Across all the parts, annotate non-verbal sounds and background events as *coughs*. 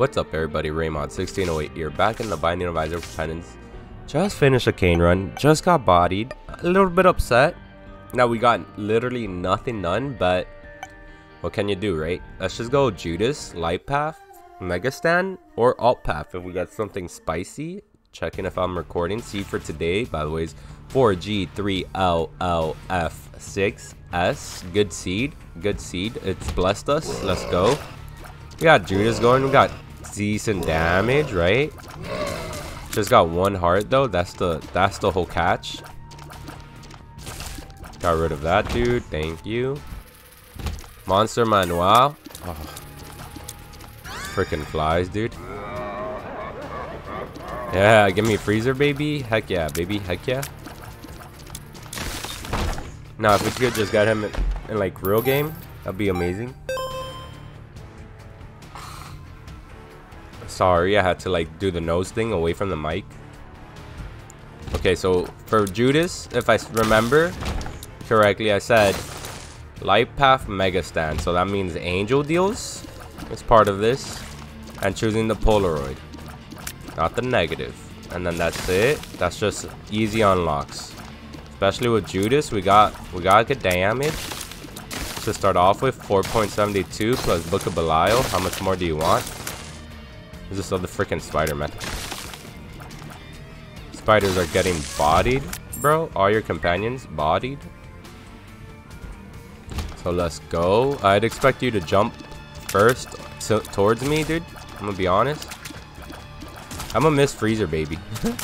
What's up everybody, Raymod1608 here, back in the Binding of Isaac Repentance. Just finished a cane run, just got bodied, a little bit upset. Now we got literally nothing done, but what can you do, right? Let's just go Judas, Light Path, Mega Satan, or Alt Path if we got something spicy. Checking if I'm recording. See for today, by the way, is 4G3LLF6S. Good seed, good seed. It's blessed us. Let's go. We got Judas going. We got decent damage, right? Just got one heart though. That's the that's the whole catch. Got rid of that dude. Thank you. Monster Manual. Oh. Freaking flies, dude. Yeah, give me freezer, baby. Heck yeah, baby. Heck yeah. Now, if we could just get him in, in like real game, that'd be amazing. Sorry, I had to like do the nose thing away from the mic. Okay, so for Judas, if I remember correctly, I said Light Path Mega Satan. So that means Angel deals is part of this. And choosing the Polaroid. Not the negative. And then that's it. That's just easy unlocks. Especially with Judas, we got we got good damage. To start off with, 4.72 plus Book of Belial. How much more do you want? This is this other freaking Spider-Man? Spiders are getting bodied, bro. All your companions bodied. So let's go. I'd expect you to jump first towards me, dude. I'm gonna be honest. I'm a Miss Freezer, baby. *laughs*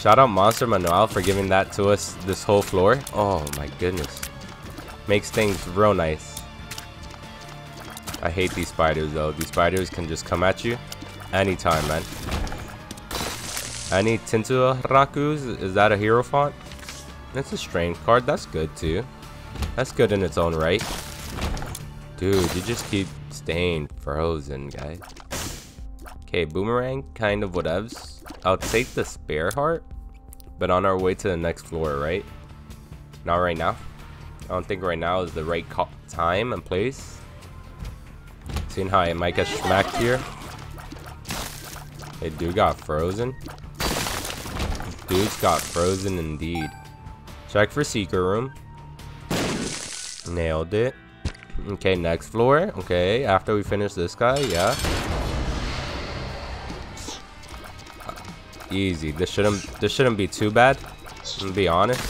Shout out Monster Manual for giving that to us this whole floor. Oh my goodness. Makes things real nice. I hate these spiders though. These spiders can just come at you anytime, man. Any Tintura Rakus? Is that a hero font? That's a strange card. That's good too. That's good in its own right. Dude, you just keep staying frozen, guys. Okay, boomerang, kind of whatevs. I'll take the spare heart, but on our way to the next floor, right? Not right now. I don't think right now is the right time and place. Seeing how I might get smacked here. Hey, dude got frozen. Dude's got frozen indeed. Check for secret room. Nailed it. Okay, next floor. Okay, after we finish this guy, yeah. Easy. This shouldn't this shouldn't be too bad. To be honest.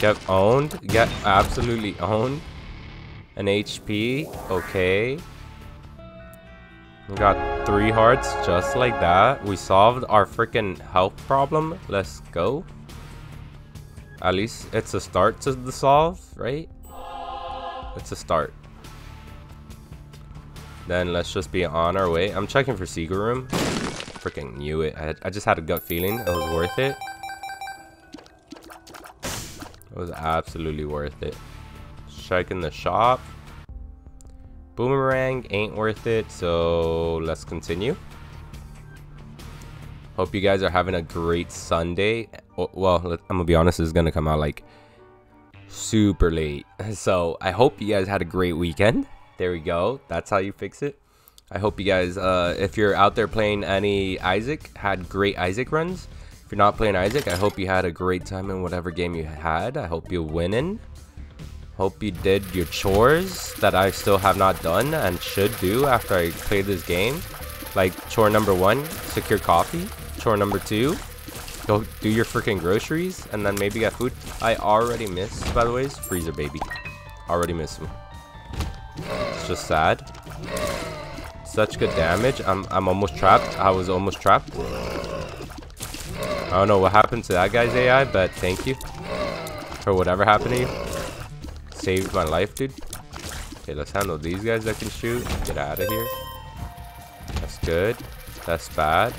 Get owned. Get absolutely owned. An HP. Okay. We got three hearts just like that. We solved our freaking health problem. Let's go. At least it's a start to the solve, right? It's a start. Then let's just be on our way. I'm checking for secret room. Freaking knew it. I, I just had a gut feeling it was worth it. It was absolutely worth it. Checking the shop. Boomerang ain't worth it, so let's continue. Hope you guys are having a great Sunday. Well, I'm gonna be honest, this is gonna come out like super late. *laughs* So I hope you guys had a great weekend. There we go. That's how you fix it. I hope you guys, uh, if you're out there playing any Isaac, had great Isaac runs. If you're not playing Isaac, I hope you had a great time in whatever game you had. I hope you're winning. Hope you did your chores that I still have not done and should do after I play this game. Like chore number one, secure coffee. Chore number two, go do your freaking groceries and then maybe get food. I already missed, by the way, freezer baby. Already missed him. It's just sad. Such good damage. I'm I'm almost trapped. I was almost trapped. I don't know what happened to that guy's AI, but thank you for whatever happened to you. Saved my life, dude. Okay, let's handle these guys that can shoot. Get out of here. That's good. That's bad.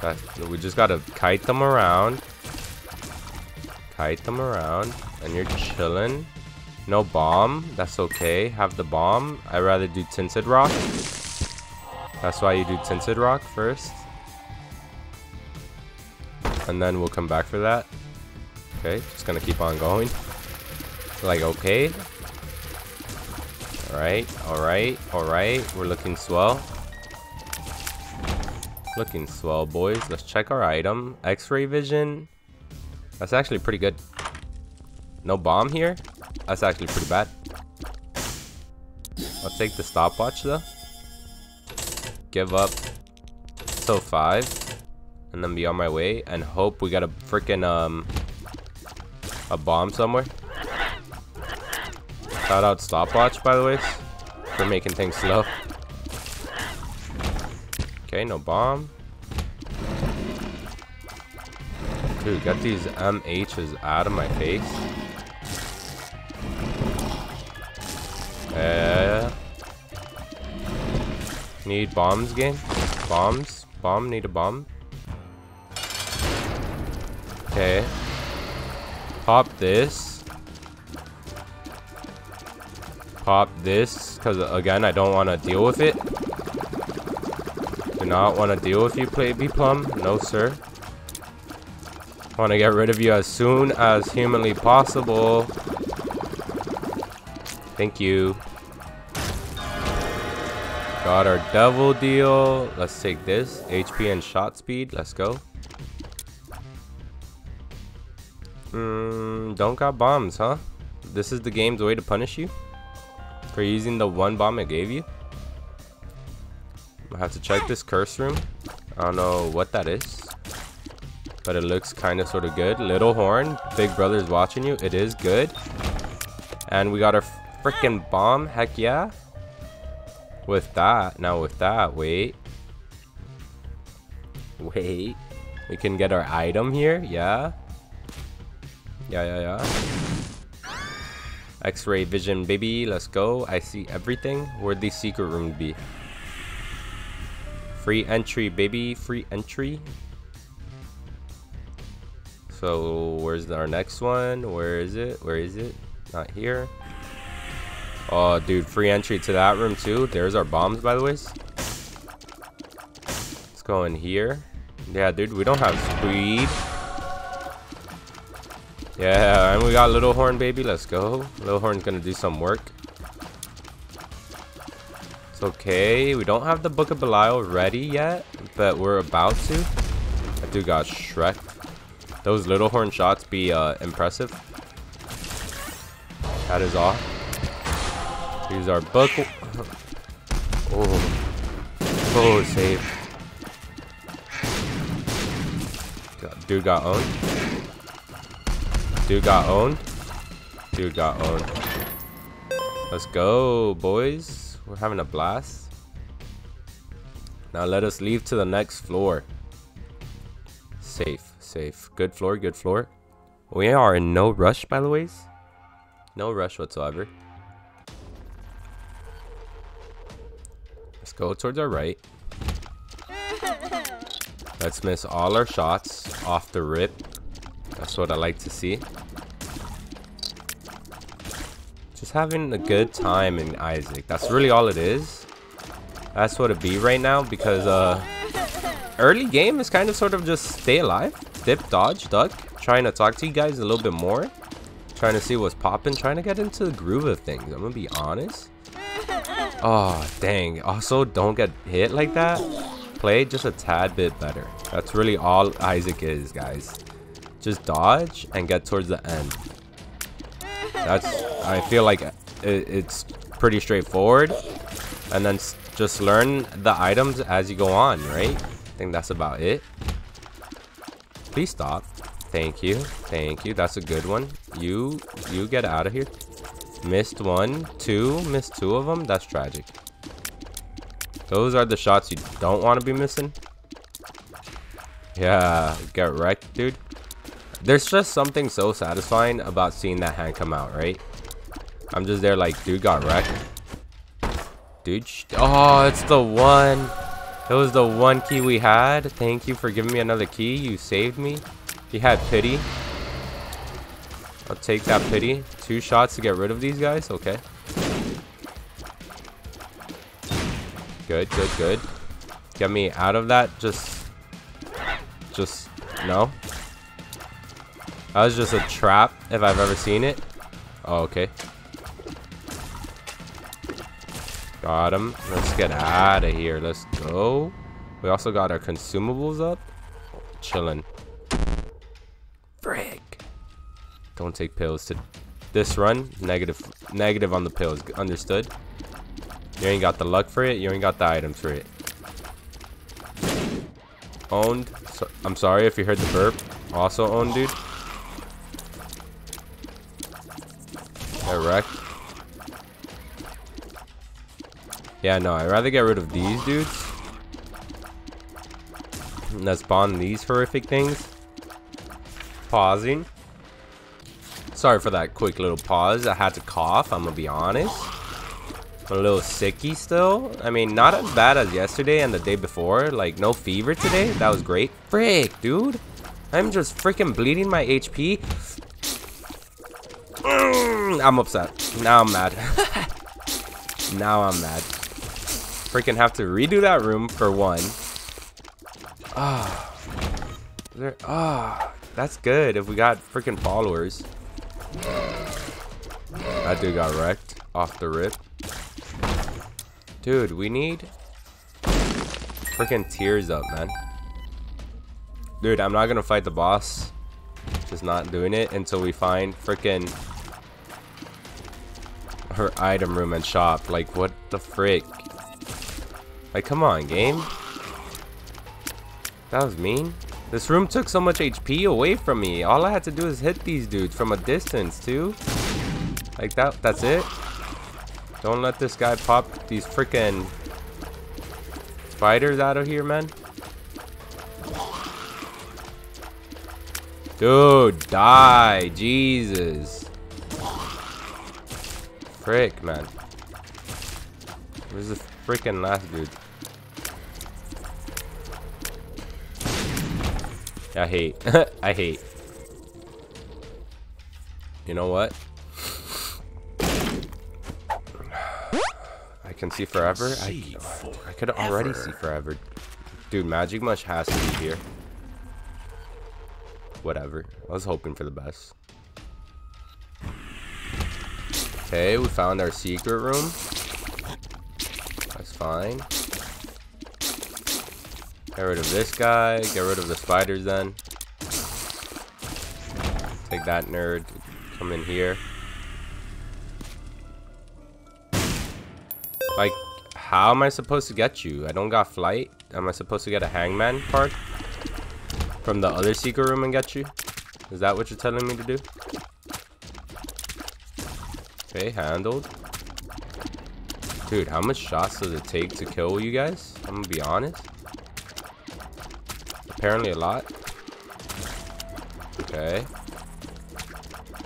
That, we just gotta kite them around. Kite them around. And you're chilling. No bomb. That's okay. Have the bomb. I'd rather do Tinted Rock. That's why you do Tinted Rock first. And then we'll come back for that. Okay, just gonna keep on going. Like, okay. Alright, alright, alright. We're looking swell. Looking swell, boys. Let's check our item. X-ray vision. That's actually pretty good. No bomb here? That's actually pretty bad. I'll take the stopwatch though. Give up till 5. And then be on my way. And hope we got a freaking um a bomb somewhere. Shout out stopwatch by the way. For making things slow. Okay, no bomb. Dude, get these MHs out of my face. Uh, need bombs game? Bombs? Bomb? Need a bomb? Okay. Pop this. Pop this, because again, I don't want to deal with it. Do not want to deal with you, play B plum. No, sir. Want to get rid of you as soon as humanly possible. Thank you. Got our devil deal. Let's take this. HP and shot speed. Let's go. Mm, don't got bombs, huh? This is the game's way to punish you? For using the one bomb it gave you? I have to check this curse room. I don't know what that is. But it looks kind of sort of good. Little horn. Big brother's watching you. It is good. And we got our freaking bomb. Heck yeah. With that. Now with that. Wait. Wait. We can get our item here. Yeah. Yeah, yeah, yeah. X-ray vision, baby. Let's go. I see everything. Where'd the secret room be? Free entry, baby. Free entry. So, where's our next one? Where is it? Where is it? Not here. Oh, dude. Free entry to that room, too. There's our bombs, by the way. Let's go in here. Yeah, dude. We don't have speed. Yeah, and we got Little Horn, baby. Let's go. Little Horn's gonna do some work. It's okay. We don't have the Book of Belial ready yet, but we're about to. That dude got Shrek. Those Little Horn shots be uh, impressive. That is all. Use our book. Oh. Oh, save. Dude got owned. Dude got owned. Dude got owned. Let's go, boys. We're having a blast. Now let us leave to the next floor. Safe, safe. Good floor, good floor. We are in no rush, by the ways. No rush whatsoever. Let's go towards our right. *laughs* Let's miss all our shots off the rip. That's what I like to see. Just having a good time in Isaac. That's really all it is. That's what it be right now because uh, early game is kind of sort of just stay alive. Dip, dodge, duck. Trying to talk to you guys a little bit more. Trying to see what's popping. Trying to get into the groove of things. I'm to be honest. Oh, dang. Also, don't get hit like that. Play just a tad bit better. That's really all Isaac is, guys. Just dodge and get towards the end. That's, I feel like it, it's pretty straightforward. And then just learn the items as you go on, right? I think that's about it. Please stop. Thank you. Thank you. That's a good one. You, you get out of here. Missed one, two, missed two of them. That's tragic. Those are the shots you don't want to be missing. Yeah, get wrecked, dude. There's just something so satisfying about seeing that hand come out, right? I'm just there like, dude got wrecked. Dude, oh, it's the one. It was the one key we had. Thank you for giving me another key. You saved me. He had pity. I'll take that pity. Two shots to get rid of these guys. Okay. Good, good, good. Get me out of that. Just, just, no. That was just a trap if I've ever seen it. Oh, okay. Got him. Let's get out of here. Let's go. We also got our consumables up. Chilling. Frick. Don't take pills to this run. Negative negative on the pills. Understood? You ain't got the luck for it. You ain't got the items for it. Owned. So, I'm sorry if you heard the burp. Also owned, dude. Direct. Yeah, no, I'd rather get rid of these dudes. Let's spawn these horrific things. Pausing. Sorry for that quick little pause. I had to cough, I'm gonna be honest. I'm a little sicky still. I mean, not as bad as yesterday and the day before. Like, no fever today. That was great. Frick, dude. I'm just freaking bleeding my HP. Mm, *clears throat* I'm upset. Now I'm mad. *laughs* now I'm mad. Freaking have to redo that room for one. Ah. Oh. Ah. Oh, that's good if we got freaking followers. That dude got wrecked off the rip. Dude, we need freaking tears up, man. Dude, I'm not gonna fight the boss. Just not doing it until we find freaking her item room and shop. Like, what the frick? Like, come on, game. That was mean. This room took so much HP away from me. All I had to do is hit these dudes from a distance, too. Like that, that's it. Don't let this guy pop these freaking spiders out of here, man. Dude, die. Jesus. Frick, man. Where's the freaking last dude? I hate. *laughs* I hate. You know what? I can see forever. I, I could already see forever. Dude, Magic Mush has to be here. Whatever. I was hoping for the best. Okay, we found our secret room. That's fine. Get rid of this guy. Get rid of the spiders then. Take that nerd. Come in here. Like, how am I supposed to get you? I don't got flight. Am I supposed to get a hangman part? From the other secret room and get you? Is that what you're telling me to do? Okay, handled. Dude, how much shots does it take to kill you guys? I'm gonna be honest. Apparently a lot. Okay.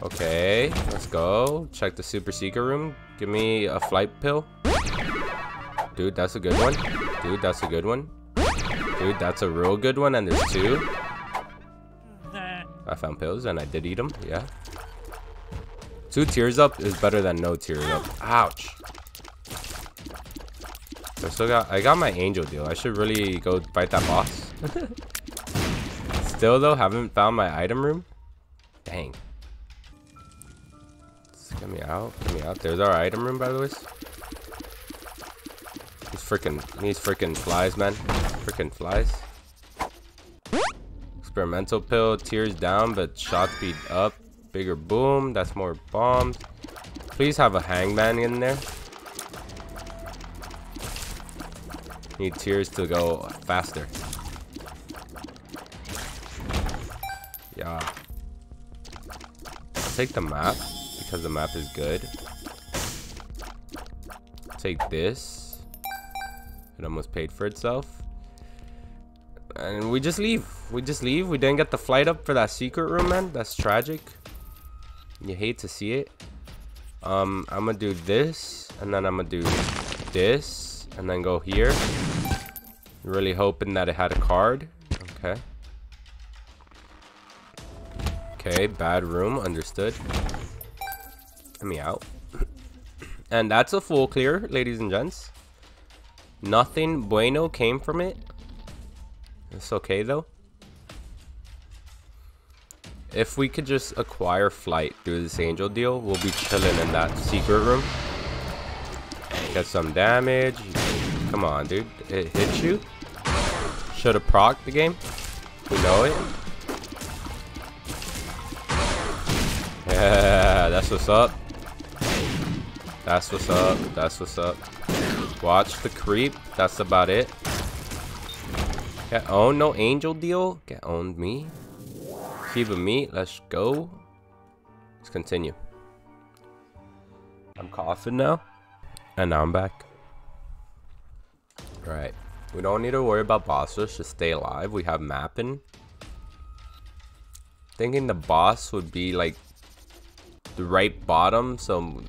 Okay, let's go. Check the super secret room. Give me a flight pill. Dude, that's a good one. Dude, that's a good one. Dude, that's a real good one, and there's two. I found pills, and I did eat them. Yeah. Two tears up is better than no tears up. Ouch. I still got, I got my angel deal. I should really go fight that boss. *laughs* Still though, haven't found my item room. Dang. Get me out. Get me out. There's our item room, by the way. These freaking, these freaking flies, man. Freaking flies. Experimental pill, tears down, but shot speed up. Bigger boom. That's more bombs. Please have a hangman in there. Need tears to go faster. Yeah. I'll take the map because the map is good. Take this. It almost paid for itself. And we just leave. We just leave. We didn't get the flight up for that secret room, man. That's tragic. You hate to see it. Um, I'm gonna do this, and then I'm gonna do this, and then go here. Really hoping that it had a card. Okay. Okay, bad room, understood. Let me out. *coughs* and that's a full clear, ladies and gents. Nothing bueno came from it. It's okay though. If we could just acquire flight through this angel deal, we'll be chilling in that secret room. Get some damage. Come on, dude. It hit you. Should have proc the game. We know it. Yeah, that's what's up. That's what's up. That's what's up. Watch the creep. That's about it. Get owned. No angel deal. Get owned me. Keep a meat. Let's go. Let's continue. I'm coughing now. And now I'm back. Right. We don't need to worry about bosses. Just stay alive. We have mapping. Thinking the boss would be like the right bottom. So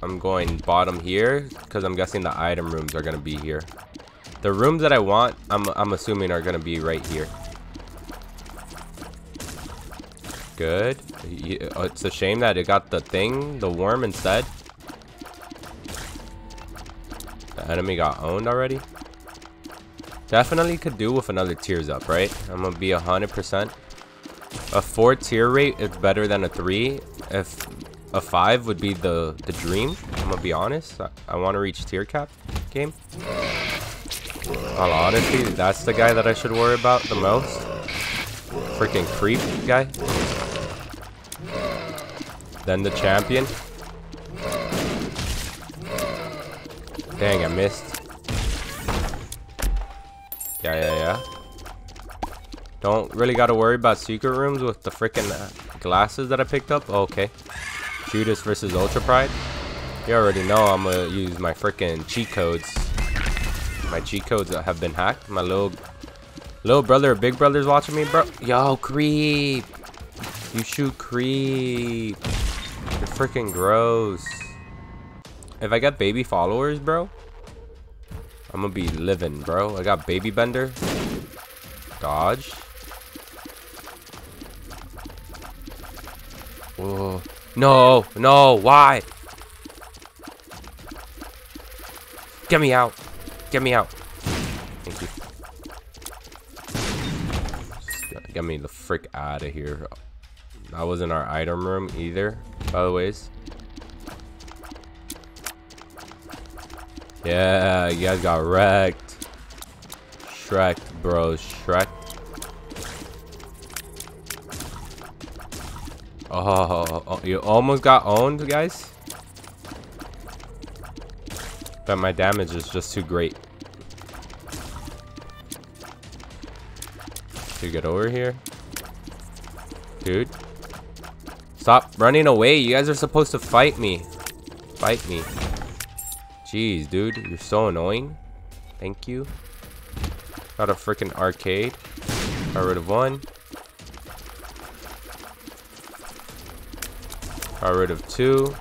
I'm going bottom here because I'm guessing the item rooms are going to be here. The rooms that I want, I'm, I'm assuming are going to be right here. Good. Oh, it's a shame that it got the thing, the worm instead. The enemy got owned already. Definitely could do with another tears up, right? I'm to be 100%. A 4 tear rate is better than a 3. If a 5 would be the, the dream, I'm to be honest. I, I want to reach tear cap game. Well, honestly, that's the guy that I should worry about the most. Freaking creep guy. Then the champion. Dang, I missed. Yeah, yeah, yeah. Don't really got to worry about secret rooms with the freaking glasses that I picked up. Oh, okay. Judas versus Ultra Pride. You already know I'm to use my freaking cheat codes. My cheat codes have been hacked. My little little brother or big brother's watching me, bro. Yo, creep. You shoot creep. You're freaking gross. If I got baby followers, bro, I'm gonna be living, bro. I got baby bender. Dodge. Whoa. No, no, why? Get me out. Get me out. Thank you. get me the frick out of here. That wasn't our item room either, by the ways. Yeah, you guys got wrecked. Shrek, bro. Shrek. Oh, oh, you almost got owned, guys. But my damage is just too great. To get over here. Stop running away. You guys are supposed to fight me. Fight me. Jeez, dude. You're so annoying. Thank you. Got a freaking arcade. Got rid of one. Got rid of two.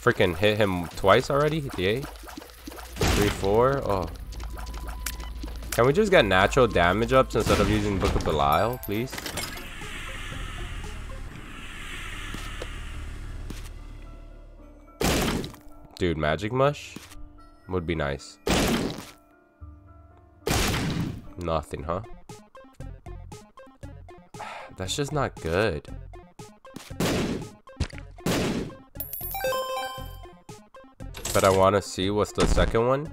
Freaking hit him twice already? Yay. Three, four. Oh. Can we just get natural damage ups instead of using Book of Belial, please? Dude, Magic Mush would be nice. Nothing, huh? *sighs* That's just not good. But I want to see what's the second one.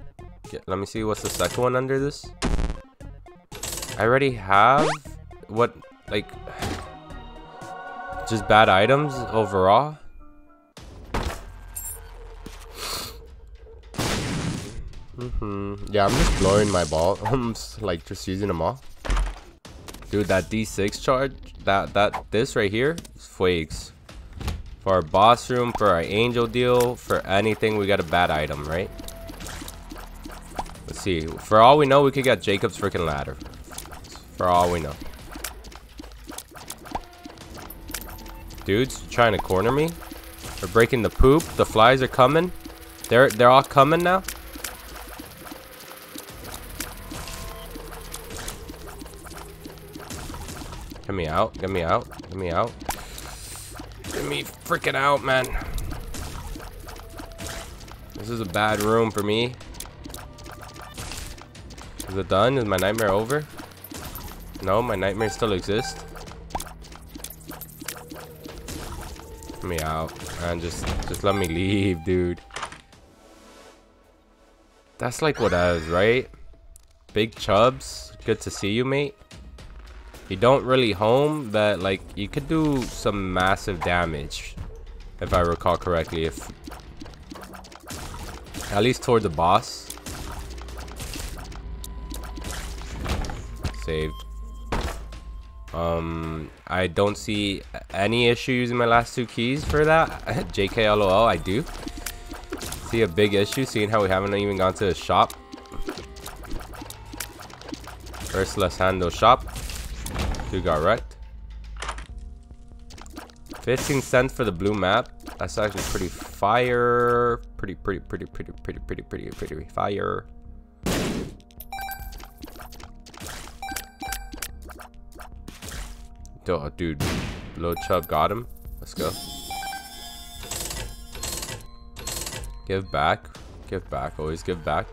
Get, let me see what's the second one under this. I already have what, like, *sighs* just bad items overall. Mm hmm Yeah, I'm just blowing my ball. I'm just, like just using them all. Dude, that D6 charge, that that this right here, Fuegs. For our boss room, for our angel deal, for anything, we got a bad item, right? Let's see. For all we know, we could get Jacob's freaking ladder. For all we know. Dudes trying to corner me. They're breaking the poop. The flies are coming. They're they're all coming now. Out. Get me out. Get me out. Get me freaking out, man. This is a bad room for me. Is it done? Is my nightmare over? No, my nightmare still exists. Let me out. And just, just let me leave, dude. That's like what I was, right? Big Chubs. Good to see you, mate. You don't really home, but like you could do some massive damage. If I recall correctly. If at least toward the boss. Saved. Um, I don't see any issue using my last two keys for that. *laughs* JKLOL, I do. See a big issue seeing how we haven't even gone to the shop. First, let's handle shop. Who got wrecked? 15 cents for the blue map. That's actually pretty fire. Pretty, pretty, pretty, pretty, pretty, pretty, pretty, pretty fire. Oh, dude. Low Chub got him. Let's go. Give back. Give back. Always give back.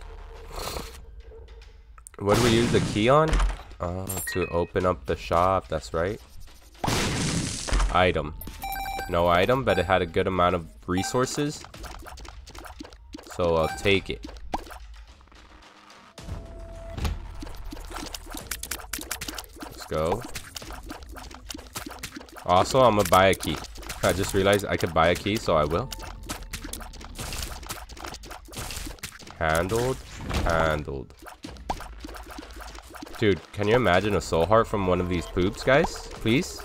What do we use the key on? Oh, to open up the shop. That's right. Item. No item, but it had a good amount of resources. So I'll take it. Let's go. Also, I'm gonna buy a key. I just realized I could buy a key, so I will. Handled. Handled. Dude, can you imagine a soul heart from one of these poops, guys? Please?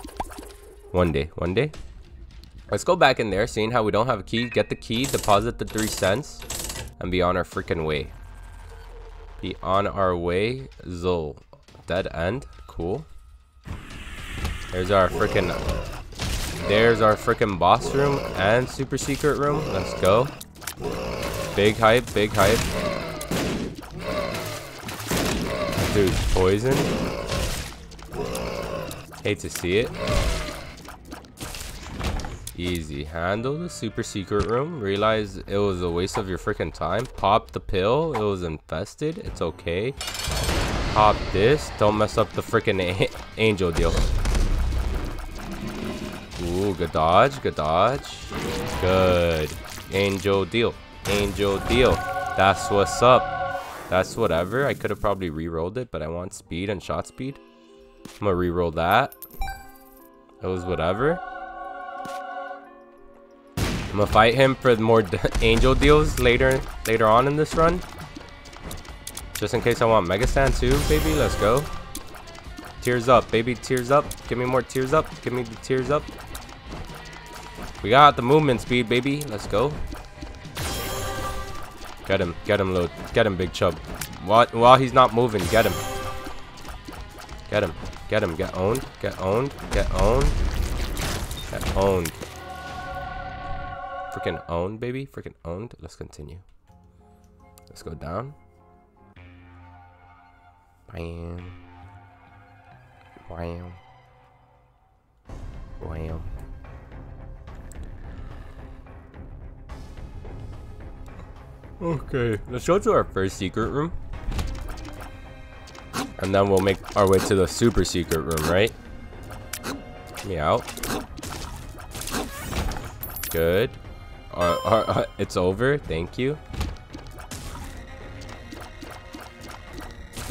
One day. One day. Let's go back in there, seeing how we don't have a key. Get the key, deposit the three cents, and be on our freaking way. Be on our way. Zol. Dead end. Cool. There's our freaking... There's our freaking boss room and super secret room. Let's go. Big hype, big hype. Dude, poison. Hate to see it. Easy. Handle the super secret room. Realize it was a waste of your freaking time. Pop the pill. It was infested. It's okay. Pop this. Don't mess up the freaking *laughs* angel deal. Ooh, good dodge. Good dodge. Good. Angel deal. Angel deal. That's what's up. That's whatever. I could have probably re-rolled it, but I want speed and shot speed. I'm gonna re-roll that. It was whatever. I'm gonna fight him for more *laughs* angel deals later later on in this run. Just in case I want Mega Satan too, baby. Let's go. Tears up, baby. Tears up. Give me more tears up. Give me the tears up. We got the movement speed, baby. Let's go. Get him. Get him, load. Get him, Big Chub. What? While he's not moving, get him. Get him. Get him. Get owned. Get owned. Get owned. Get owned. Freaking owned, baby. Freaking owned. Let's continue. Let's go down. Bam. Wham. Wham. Okay, let's go to our first secret room. And then we'll make our way to the super secret room, right? me out. Good. Uh, uh, uh, it's over. Thank you.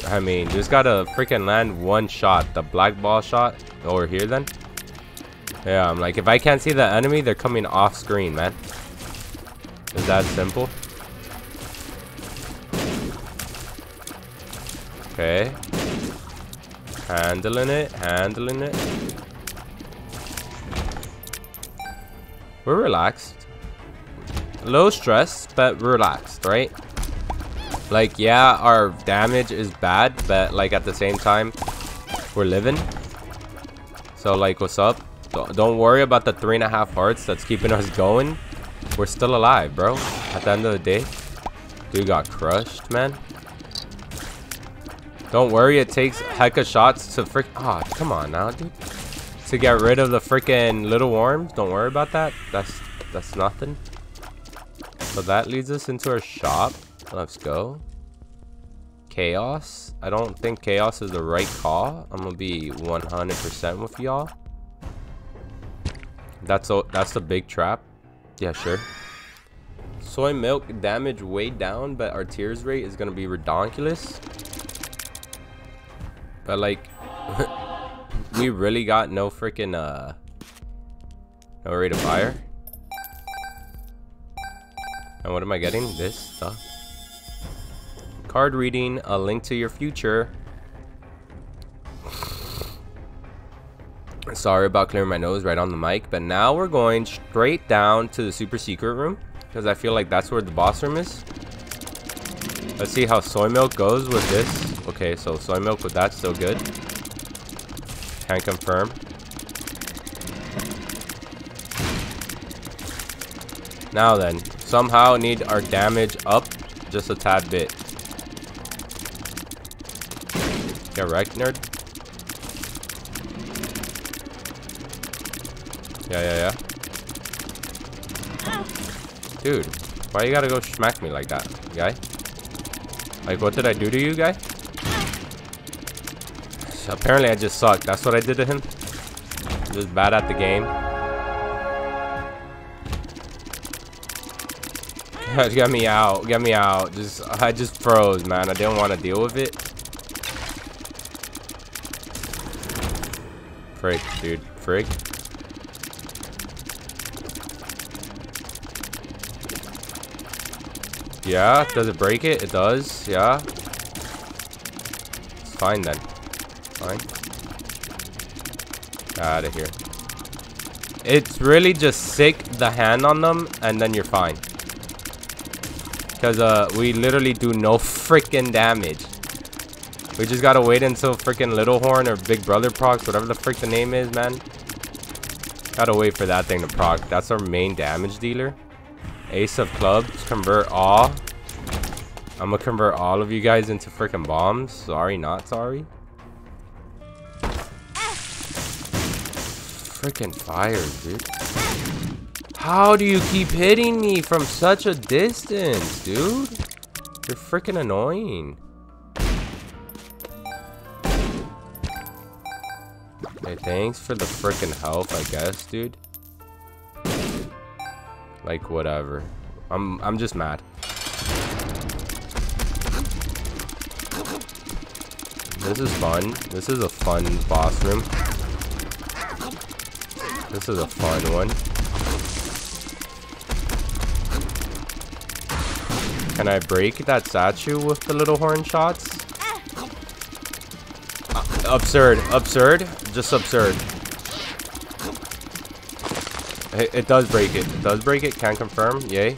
I mean, just gotta freaking land one shot. The black ball shot over here then. Yeah, I'm like, if I can't see the enemy, they're coming off screen, man. Is that simple? Okay. Handling it, handling it. We're relaxed. Low stress, but relaxed, right? Like, yeah, our damage is bad, but like at the same time, we're living. So like, what's up? Don't worry about the three and a half hearts that's keeping us going. We're still alive, bro. At the end of the day. Dude got crushed, man. Don't worry, it takes hecka shots to frick- Oh, come on now, dude. To get rid of the freaking little worms. Don't worry about that. That's that's nothing. So that leads us into our shop. Let's go. Chaos. I don't think chaos is the right call. I'm gonna be 100% with y'all. That's a, that's the big trap. Yeah, sure. Soy milk damage way down, but our tears rate is gonna be redonkulous. But like, *laughs* we really got no freaking uh, no rate of fire. And what am I getting? This stuff. Card reading, a link to your future. Sorry about clearing my nose right on the mic, but now we're going straight down to the super secret room because I feel like that's where the boss room is. Let's see how soy milk goes with this. Okay, so soy milk with that still good. Can confirm. Now then, somehow need our damage up just a tad bit. Get wrecked, nerd. Yeah, yeah, yeah. Dude, why you gotta go smack me like that, guy? Like, what did I do to you, guy? Apparently I just suck. That's what I did to him. just bad at the game. *laughs* Get me out. Get me out. Just I just froze, man. I didn't want to deal with it. Freak, dude. Freak. Yeah, does it break it? It does, yeah. It's fine then. Fine. Out of here. It's really just sick the hand on them and then you're fine. Because uh, we literally do no freaking damage. We just gotta wait until freaking Little Horn or Big Brother procs, whatever the frick the name is, man. Gotta wait for that thing to proc. That's our main damage dealer. Ace of clubs, convert all. I'm gonna convert all of you guys into freaking bombs. Sorry, not sorry. Freaking fire, dude. How do you keep hitting me from such a distance, dude? You're freaking annoying. Hey, thanks for the freaking health, I guess, dude. Like whatever. I'm I'm just mad. This is fun. This is a fun boss room. This is a fun one. Can I break that statue with the little horn shots? Uh, absurd. Absurd. Just absurd. It, it does break it. It does break it. Can confirm. Yay.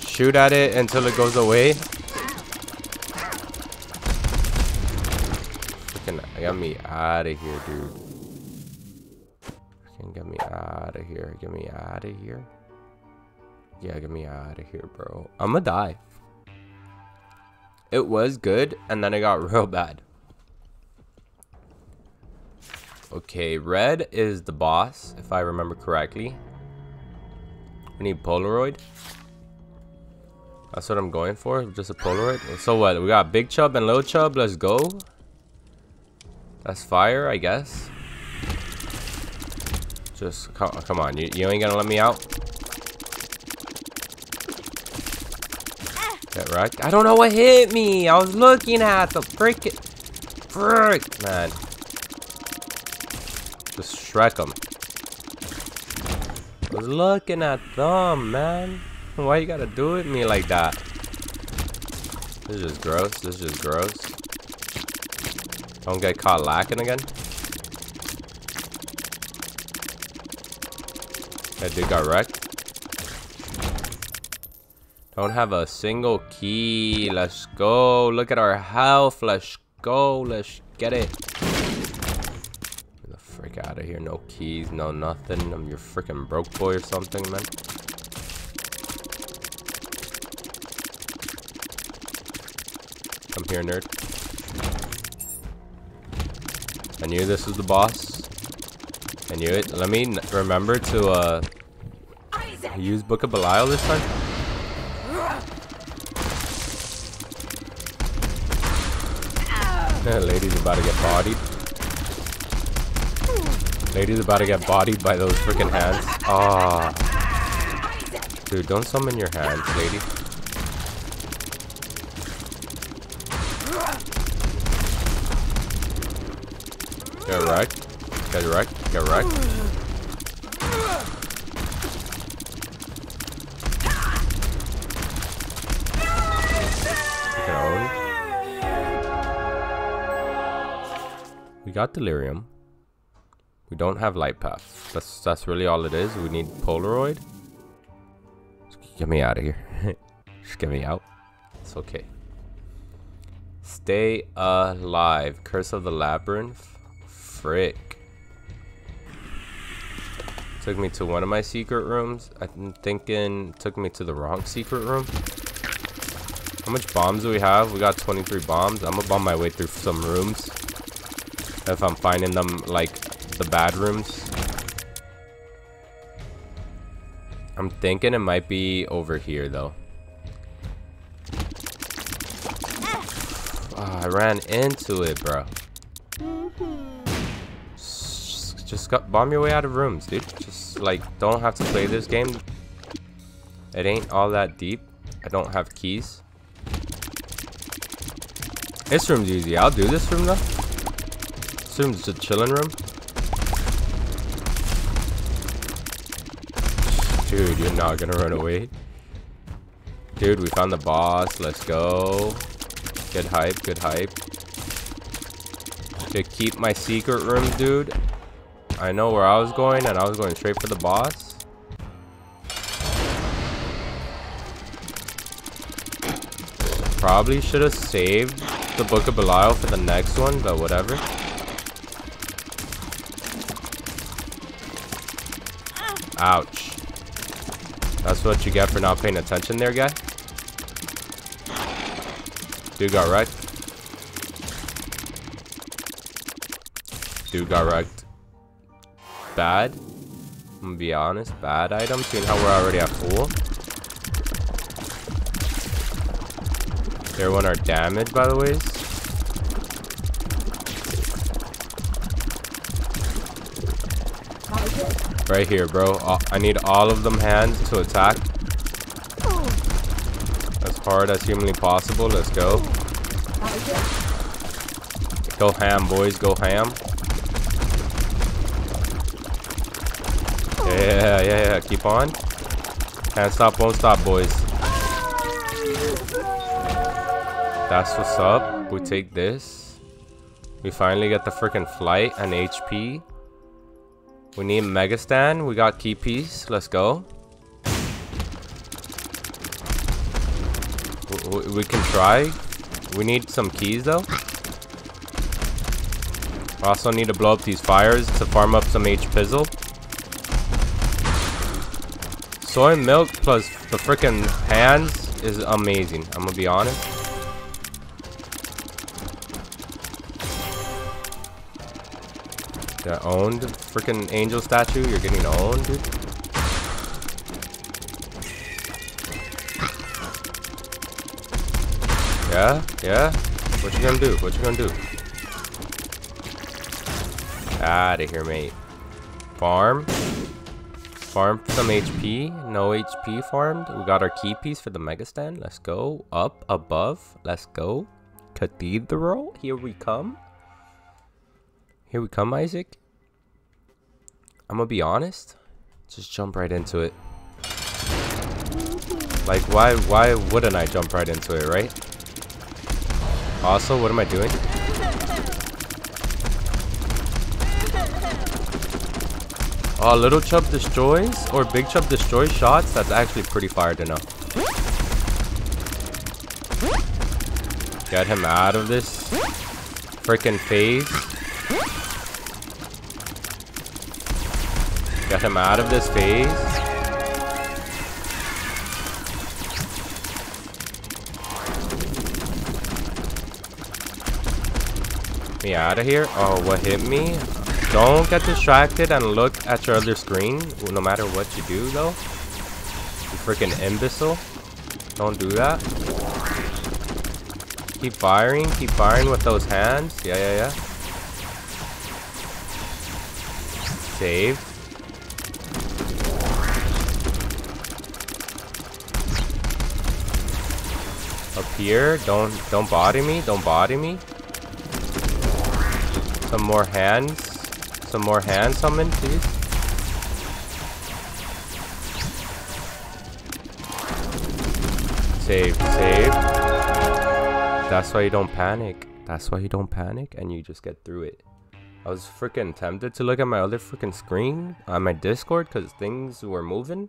Shoot at it until it goes away. Freaking get me out of here, dude. Get me out of here. Get me out of here. Yeah, get me out of here, bro. I'm gonna die. It was good, and then it got *laughs* real bad. Okay, red is the boss, if I remember correctly. We need Polaroid. That's what I'm going for, just a Polaroid. So what, we got Big Chub and Little Chub, let's go. That's fire, I guess. Just, come, come on, you, you ain't gonna let me out? That right? I don't know what hit me. I was looking at the freaking... Frick, man. Just Shrek them. I was looking at them, man. Why you gotta do it me like that? This is just gross. This is just gross. Don't get caught lacking again. That dude got wrecked. Don't have a single key. Let's go. Look at our health. Let's go. Let's get it Get the frick out of here. No keys, no nothing. I'm your freaking broke boy or something, man. Come here, nerd. I knew this was the boss. I knew it. Let me remember to uh, use Book of Belial this time. *laughs* Lady's about to get bodied. Lady's about to get bodied by those freaking hands. Ah. Dude, don't summon your hands, lady. Get wrecked. Get wrecked. Get wrecked. We got delirium. We don't have light path. That's that's really all it is. We need Polaroid. Just get me out of here. *laughs* Just get me out. It's okay. Stay alive. Curse of the Labyrinth. Frick. Took me to one of my secret rooms. I'm thinking took me to the wrong secret room. How much bombs do we have? We got 23 bombs. I'm gonna bomb my way through some rooms. If I'm finding them, like, the bad rooms. I'm thinking it might be over here, though. Oh, I ran into it, bro. Just got bomb your way out of rooms, dude. Just, like, don't have to play this game. It ain't all that deep. I don't have keys. This room's easy. I'll do this room, though assume it's a chilling room. Dude, you're not gonna run away. Dude, we found the boss. Let's go. Good hype, good hype. To keep my secret room, dude. I know where I was going, and I was going straight for the boss. Probably should have saved the Book of Belial for the next one, but whatever. Ouch. That's what you get for not paying attention there, guy. Dude got wrecked. Dude got wrecked. Bad. I'm gonna be honest. Bad item, seeing how we're already at full. Everyone are damage, by the way. Right here, bro. Uh, I need all of them hands to attack. As hard as humanly possible. Let's go. Go ham, boys. Go ham. Yeah, yeah, yeah. Keep on. Can't stop, won't stop, boys. That's what's up. We take this. We finally get the freaking flight and HP. We need Mega Satan. We got key piece. Let's go. We, can try. We need some keys though. We also need to blow up these fires to farm up some H pizzle. Soy milk plus the freaking pans is amazing. I'm gonna be honest. Got owned. Freaking angel statue. You're getting owned, dude. Yeah? Yeah? What you gonna do? What you gonna do? Out of here, mate. Farm. Farm some HP. No HP farmed. We got our key piece for the Mega Satan. Let's go. Up, above. Let's go. Cathedral. Here we come. Here we come, Isaac. I'm gonna be honest. Just jump right into it. Like, why, why wouldn't I jump right into it, right? Also, what am I doing? Oh, Little Chub destroys or Big Chub destroys shots? That's actually pretty fire to know. Get him out of this freaking phase. Get him out of this phase. Me out of here. Oh, what hit me? Don't get distracted and look at your other screen, no matter what you do, though. You freaking imbecile. Don't do that. Keep firing. Keep firing with those hands. Yeah, yeah, yeah. Save. Up here. Don't don't body me. Don't body me. Some more hands. Some more hands summon, please. Save, save. That's why you don't panic. That's why you don't panic and you just get through it. I was freaking tempted to look at my other freaking screen on my Discord because things were moving,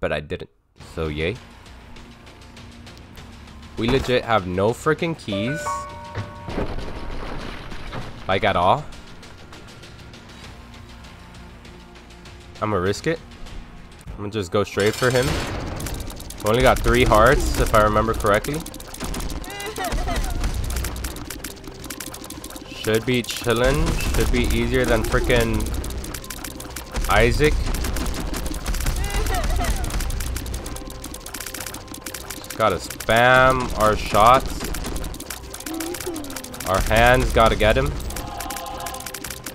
but I didn't. So, yay. We legit have no freaking keys. Like at all. I'm gonna risk it. I'm gonna just go straight for him. We only got three hearts, if I remember correctly. Should be chillin'. Should be easier than freaking Isaac. Gotta spam our shots. Our hands gotta get him.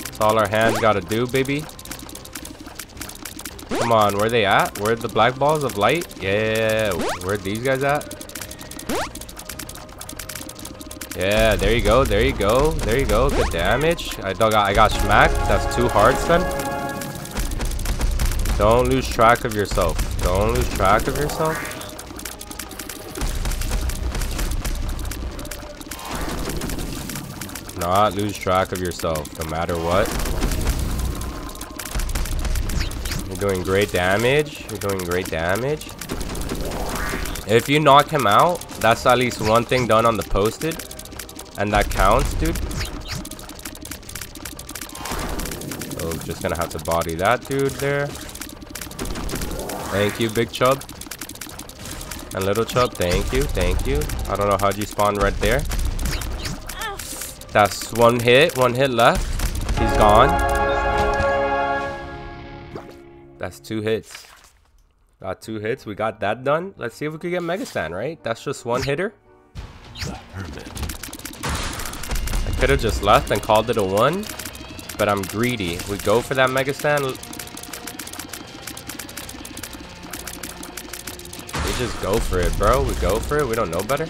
That's all our hands gotta do, baby. Come on, where they at? Where the black balls of light? Yeah, where these guys at? Yeah, there you go, there you go, there you go. Good damage. I got, I got smacked. That's two hearts then. Don't lose track of yourself. Don't lose track of yourself. Not lose track of yourself, no matter what. You're doing great damage. You're doing great damage. If you knock him out, that's at least one thing done on the posted. And that counts, dude. So just gonna have to body that dude there. Thank you, Big Chub. And Little Chub, thank you, thank you. I don't know how'd you spawn right there. That's one hit, one hit left. He's gone. That's two hits. Got two hits. We got that done. Let's see if we could get Mega Satan, right? That's just one hitter. I Could have just left and called it a one, but I'm greedy. We go for that Mega Satan. We just go for it, bro. We go for it. We don't know better.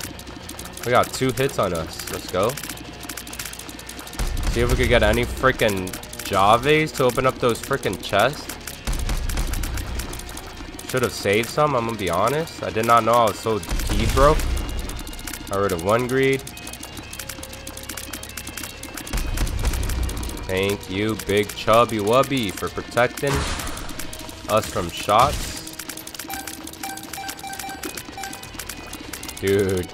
We got two hits on us. Let's go. See if we could get any freaking Javes to open up those freaking chests. Should have saved some, I'm gonna be honest. I did not know I was so deep, bro. I rid of one greed. Thank you, Big Chubby Wubby, for protecting us from shots. Dude.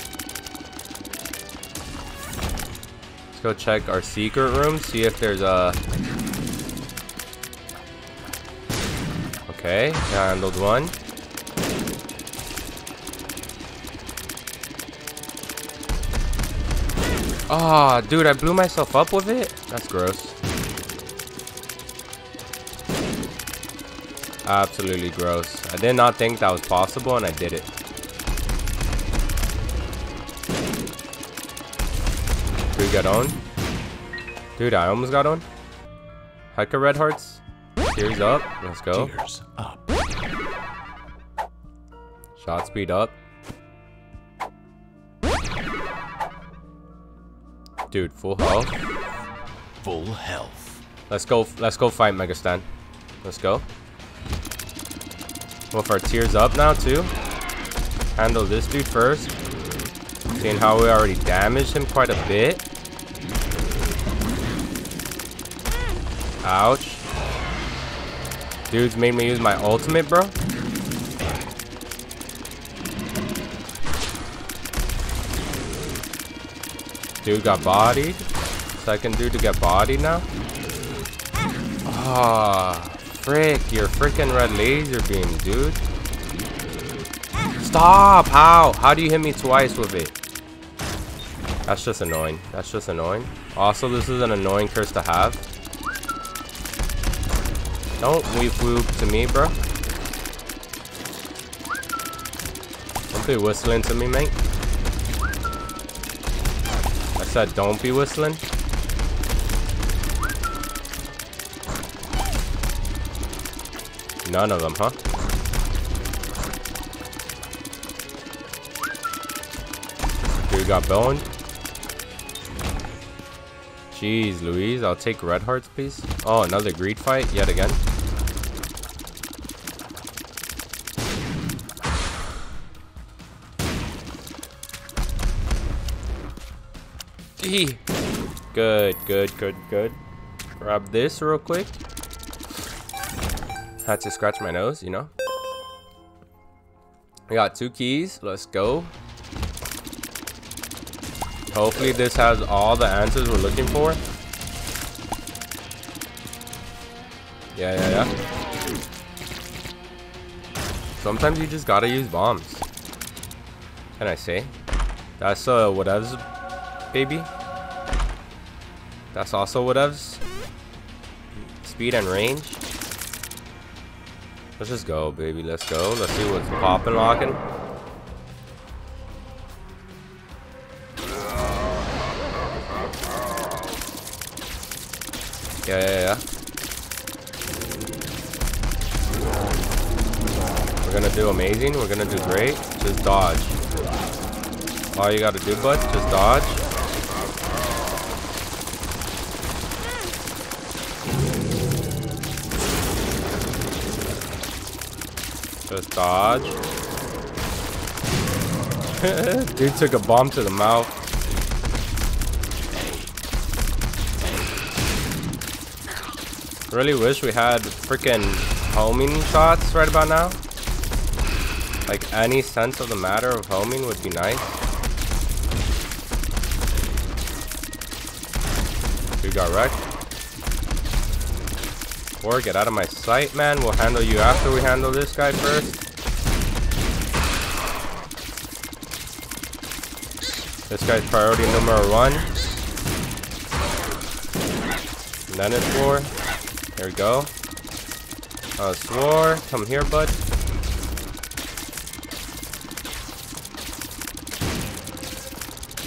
Let's go check our secret room, see if there's a... Okay, handled one. Oh, dude, I blew myself up with it? That's gross. Absolutely gross. I did not think that was possible and I did it. Dude got on. Dude, I almost got on. Hecka red hearts. Tears up. Let's go. Tears up. Shot speed up. Dude, full health. Full health. Let's go. Let's go fight Mega Satan. Let's go. With our tears up now too. Handle this dude first. Seeing how we already damaged him quite a bit. Ouch. Dude's made me use my ultimate, bro. Dude got bodied. Second dude to get bodied now. Ah. Oh. Frick, your freaking red laser beam, dude. Stop! How? How do you hit me twice with it? That's just annoying. That's just annoying. Also, this is an annoying curse to have. Don't weep whoop to me, bro. Don't be whistling to me, mate. I said don't be whistling. None of them, huh? Dude got boned. Jeez, Louise, I'll take red hearts, please. Oh, another greed fight yet again. Good, good, good, good. Grab this real quick. Had to scratch my nose, you know. We got two keys. Let's go. Hopefully this has all the answers we're looking for. Yeah, yeah, yeah. Sometimes you just gotta use bombs. Can I say? That's uh whatevs, baby. That's also what whatevs. Speed and range. Let's just go, baby. Let's go. Let's see what's popping, locking. Yeah, yeah, yeah. We're gonna do amazing. We're gonna do great. Just dodge. All you gotta do, bud, just dodge. Just dodge. *laughs* Dude took a bomb to the mouth. Really wish we had freaking homing shots right about now. Like any sense of the matter of homing would be nice. Dude got wrecked. Or get out of my sight, man. We'll handle you after we handle this guy first. This guy's priority number one. And then it's war. There we go. Uh, Swore, come here, bud.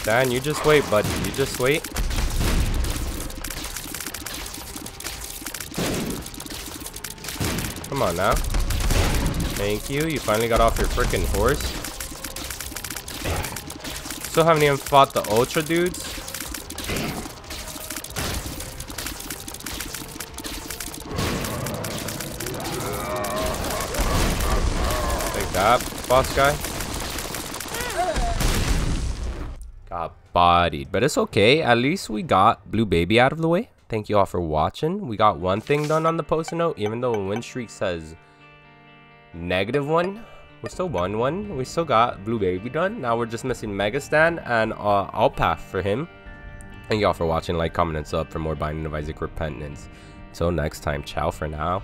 Dan, you just wait, bud. You just wait. Come on now. Thank you. You finally got off your freaking horse. Still haven't even fought the Ultra dudes. Take that, boss guy. Got bodied, but it's okay. At least we got Blue Baby out of the way. Thank you all for watching. We got one thing done on the post note, even though win streak says negative one. We still won one. We still got Blue Baby done. Now we're just missing Mega Satan and uh, Alpath for him. Thank you all for watching. Like, comment, and sub for more Binding of Isaac Repentance. Until next time, ciao for now.